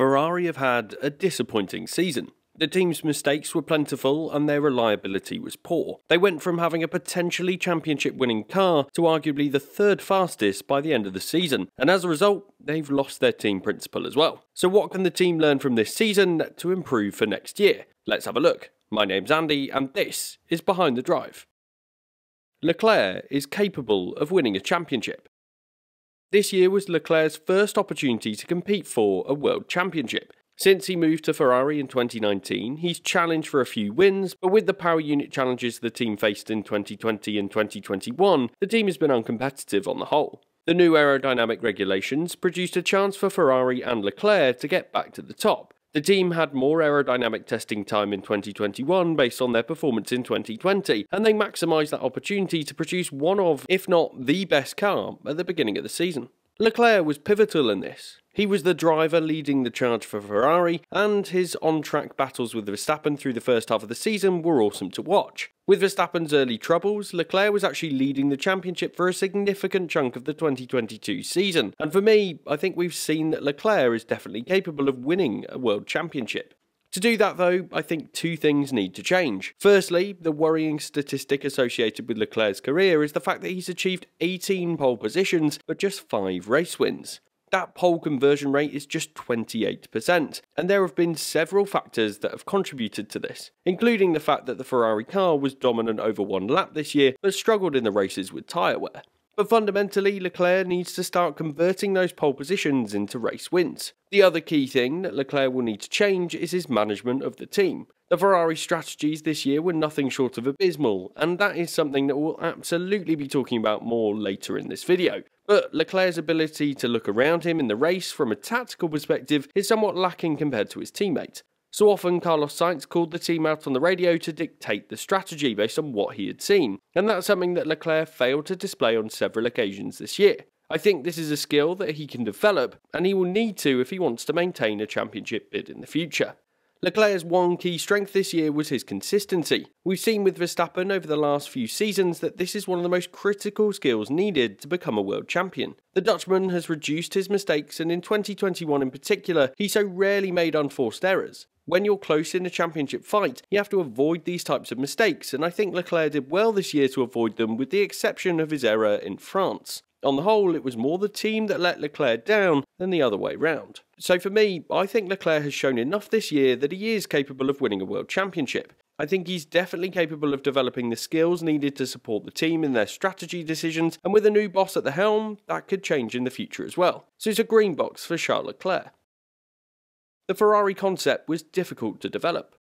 Ferrari have had a disappointing season. The team's mistakes were plentiful and their reliability was poor. They went from having a potentially championship winning car to arguably the third fastest by the end of the season, and as a result, they've lost their team principal as well. So, what can the team learn from this season to improve for next year? Let's have a look. My name's Andy, and this is Behind the Drive. Leclerc is capable of winning a championship. This year was Leclerc's first opportunity to compete for a world championship. Since he moved to Ferrari in 2019, he's challenged for a few wins, but with the power unit challenges the team faced in 2020 and 2021, the team has been uncompetitive on the whole. The new aerodynamic regulations produced a chance for Ferrari and Leclerc to get back to the top. The team had more aerodynamic testing time in 2021 based on their performance in 2020, and they maximised that opportunity to produce one of, if not the best car at the beginning of the season. Leclerc was pivotal in this. He was the driver leading the charge for Ferrari, and his on track battles with Verstappen through the first half of the season were awesome to watch. With Verstappen's early troubles, Leclerc was actually leading the championship for a significant chunk of the 2022 season, and for me, I think we've seen that Leclerc is definitely capable of winning a world championship. To do that, though, I think two things need to change. Firstly, the worrying statistic associated with Leclerc's career is the fact that he's achieved 18 pole positions but just 5 race wins. That pole conversion rate is just 28%, and there have been several factors that have contributed to this, including the fact that the Ferrari car was dominant over one lap this year but struggled in the races with tyre wear. But fundamentally, Leclerc needs to start converting those pole positions into race wins. The other key thing that Leclerc will need to change is his management of the team. The Ferrari strategies this year were nothing short of abysmal, and that is something that we'll absolutely be talking about more later in this video. But Leclerc's ability to look around him in the race from a tactical perspective is somewhat lacking compared to his teammate. So often, Carlos Sainz called the team out on the radio to dictate the strategy based on what he had seen, and that's something that Leclerc failed to display on several occasions this year. I think this is a skill that he can develop, and he will need to if he wants to maintain a championship bid in the future. Leclerc's one key strength this year was his consistency. We've seen with Verstappen over the last few seasons that this is one of the most critical skills needed to become a world champion. The Dutchman has reduced his mistakes and in 2021 in particular, he so rarely made unforced errors. When you're close in a championship fight, you have to avoid these types of mistakes, and I think Leclerc did well this year to avoid them with the exception of his error in France. On the whole, it was more the team that let Leclerc down than the other way round. So for me, I think Leclerc has shown enough this year that he is capable of winning a world championship. I think he's definitely capable of developing the skills needed to support the team in their strategy decisions, and with a new boss at the helm, that could change in the future as well. So it's a green box for Charles Leclerc. The Ferrari concept was difficult to develop.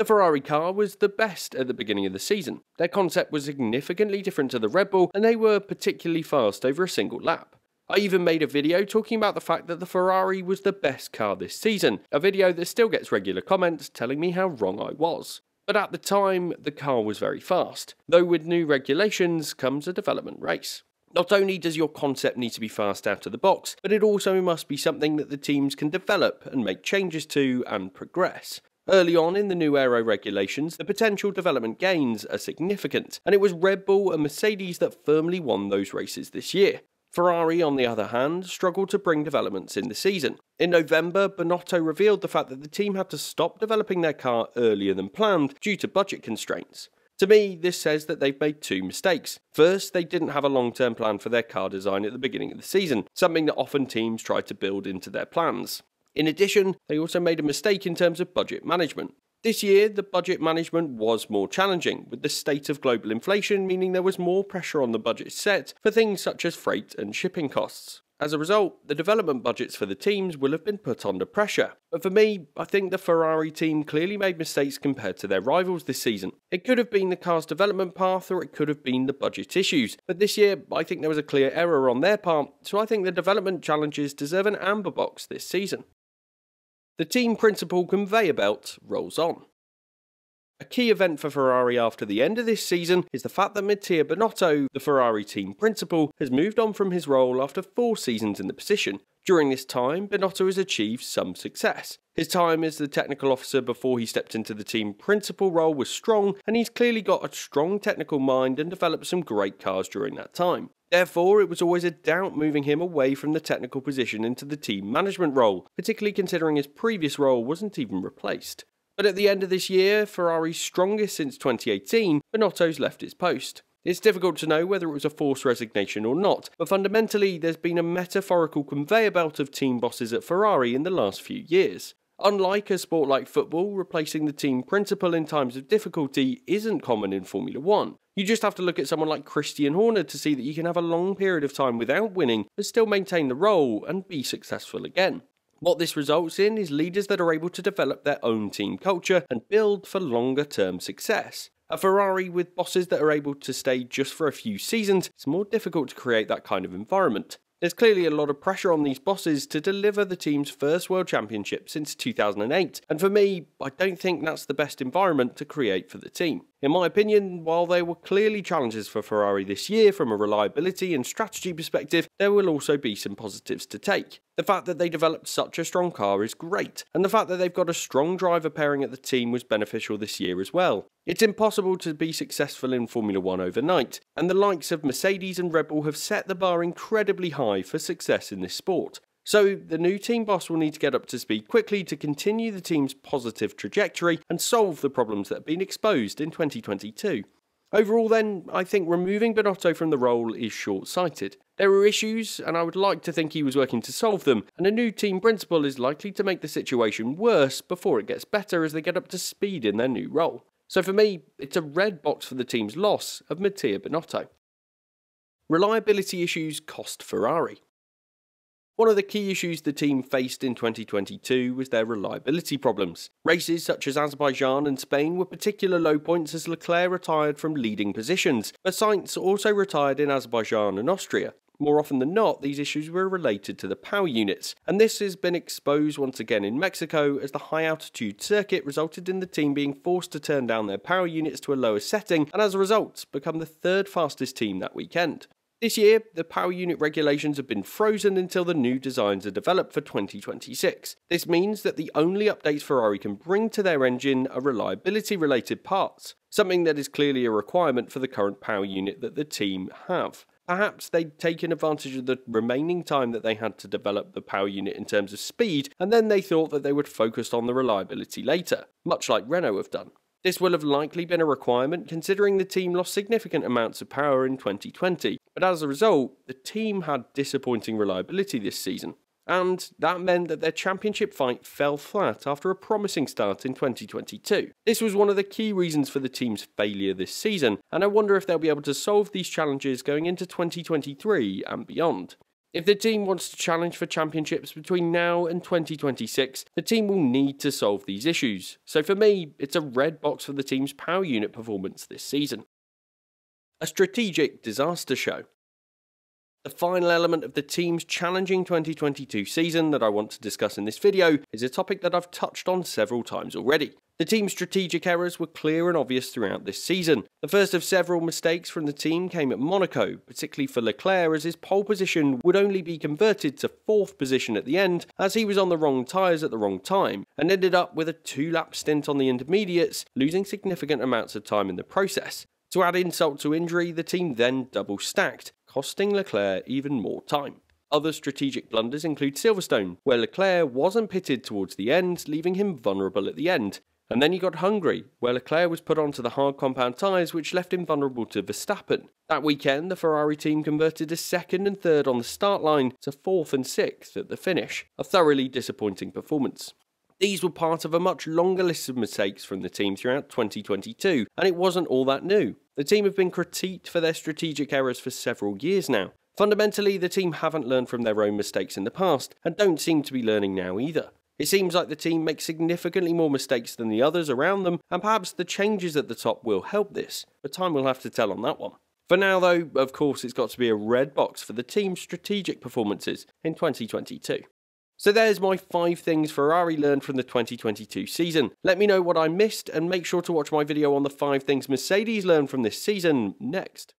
The Ferrari car was the best at the beginning of the season. Their concept was significantly different to the Red Bull, and they were particularly fast over a single lap. I even made a video talking about the fact that the Ferrari was the best car this season, a video that still gets regular comments telling me how wrong I was. But at the time, the car was very fast, though with new regulations comes a development race. Not only does your concept need to be fast out of the box, but it also must be something that the teams can develop and make changes to and progress. Early on in the new aero regulations, the potential development gains are significant, and it was Red Bull and Mercedes that firmly won those races this year. Ferrari, on the other hand, struggled to bring developments in the season. In November, Binotto revealed the fact that the team had to stop developing their car earlier than planned due to budget constraints. To me, this says that they've made two mistakes. First, they didn't have a long term plan for their car design at the beginning of the season, something that often teams try to build into their plans. In addition, they also made a mistake in terms of budget management. This year, the budget management was more challenging, with the state of global inflation meaning there was more pressure on the budget set for things such as freight and shipping costs. As a result, the development budgets for the teams will have been put under pressure. But for me, I think the Ferrari team clearly made mistakes compared to their rivals this season. It could have been the car's development path or it could have been the budget issues. But this year, I think there was a clear error on their part, so I think the development challenges deserve an amber box this season. The team principal conveyor belt rolls on. A key event for Ferrari after the end of this season is the fact that Mattia Binotto, the Ferrari team principal, has moved on from his role after four seasons in the position. During this time, Binotto has achieved some success. His time as the technical officer before he stepped into the team principal role was strong, and he's clearly got a strong technical mind and developed some great cars during that time. Therefore, it was always a doubt moving him away from the technical position into the team management role, particularly considering his previous role wasn't even replaced. But at the end of this year, Ferrari's strongest since 2018, Binotto's left his post. It's difficult to know whether it was a forced resignation or not, but fundamentally, there's been a metaphorical conveyor belt of team bosses at Ferrari in the last few years. Unlike a sport like football, replacing the team principal in times of difficulty isn't common in Formula One. You just have to look at someone like Christian Horner to see that you can have a long period of time without winning, but still maintain the role and be successful again. What this results in is leaders that are able to develop their own team culture and build for longer term success. A Ferrari with bosses that are able to stay just for a few seasons, it's more difficult to create that kind of environment. There's clearly a lot of pressure on these bosses to deliver the team's first World Championship since 2008, and for me, I don't think that's the best environment to create for the team. In my opinion, while there were clearly challenges for Ferrari this year from a reliability and strategy perspective, there will also be some positives to take. The fact that they developed such a strong car is great, and the fact that they've got a strong driver pairing at the team was beneficial this year as well. It's impossible to be successful in Formula One overnight, and the likes of Mercedes and Red Bull have set the bar incredibly high for success in this sport. So, the new team boss will need to get up to speed quickly to continue the team's positive trajectory and solve the problems that have been exposed in 2022. Overall, then, I think removing Binotto from the role is short sighted. There are issues, and I would like to think he was working to solve them, and a new team principal is likely to make the situation worse before it gets better as they get up to speed in their new role. So for me, it's a red box for the team's loss of Mattia Binotto. Reliability issues cost Ferrari. One of the key issues the team faced in 2022 was their reliability problems. Races such as Azerbaijan and Spain were particular low points as Leclerc retired from leading positions, but Sainz also retired in Azerbaijan and Austria. More often than not, these issues were related to the power units, and this has been exposed once again in Mexico as the high altitude circuit resulted in the team being forced to turn down their power units to a lower setting, and as a result, become the third fastest team that weekend. This year, the power unit regulations have been frozen until the new designs are developed for 2026. This means that the only updates Ferrari can bring to their engine are reliability related parts, something that is clearly a requirement for the current power unit that the team have. Perhaps they'd taken advantage of the remaining time that they had to develop the power unit in terms of speed, and then they thought that they would focus on the reliability later, much like Renault have done. This will have likely been a requirement considering the team lost significant amounts of power in 2020, but as a result, the team had disappointing reliability this season. And that meant that their championship fight fell flat after a promising start in 2022. This was one of the key reasons for the team's failure this season, and I wonder if they'll be able to solve these challenges going into 2023 and beyond. If the team wants to challenge for championships between now and 2026, the team will need to solve these issues. So for me, it's a red box for the team's power unit performance this season. A strategic disaster show. The final element of the team's challenging 2022 season that I want to discuss in this video is a topic that I've touched on several times already. The team's strategic errors were clear and obvious throughout this season. The first of several mistakes from the team came at Monaco, particularly for Leclerc as his pole position would only be converted to fourth position at the end as he was on the wrong tyres at the wrong time and ended up with a two lap stint on the intermediates, losing significant amounts of time in the process. To add insult to injury, the team then double stacked, costing Leclerc even more time. Other strategic blunders include Silverstone, where Leclerc wasn't pitted towards the end, leaving him vulnerable at the end. And then he got Hungary, where Leclerc was put onto the hard compound tyres, which left him vulnerable to Verstappen. That weekend, the Ferrari team converted a second and third on the start line to fourth and sixth at the finish. A thoroughly disappointing performance. These were part of a much longer list of mistakes from the team throughout 2022, and it wasn't all that new. The team have been critiqued for their strategic errors for several years now. Fundamentally, the team haven't learned from their own mistakes in the past, and don't seem to be learning now either. It seems like the team makes significantly more mistakes than the others around them, and perhaps the changes at the top will help this, but time will have to tell on that one. For now, though, of course, it's got to be a red box for the team's strategic performances in 2022. So there's my 5 things Ferrari learned from the 2022 season. Let me know what I missed and make sure to watch my video on the 5 things Mercedes learned from this season next.